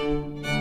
Música